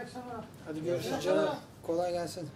akşamlar. Hadi görüşürüz canım. Kolay gelsin.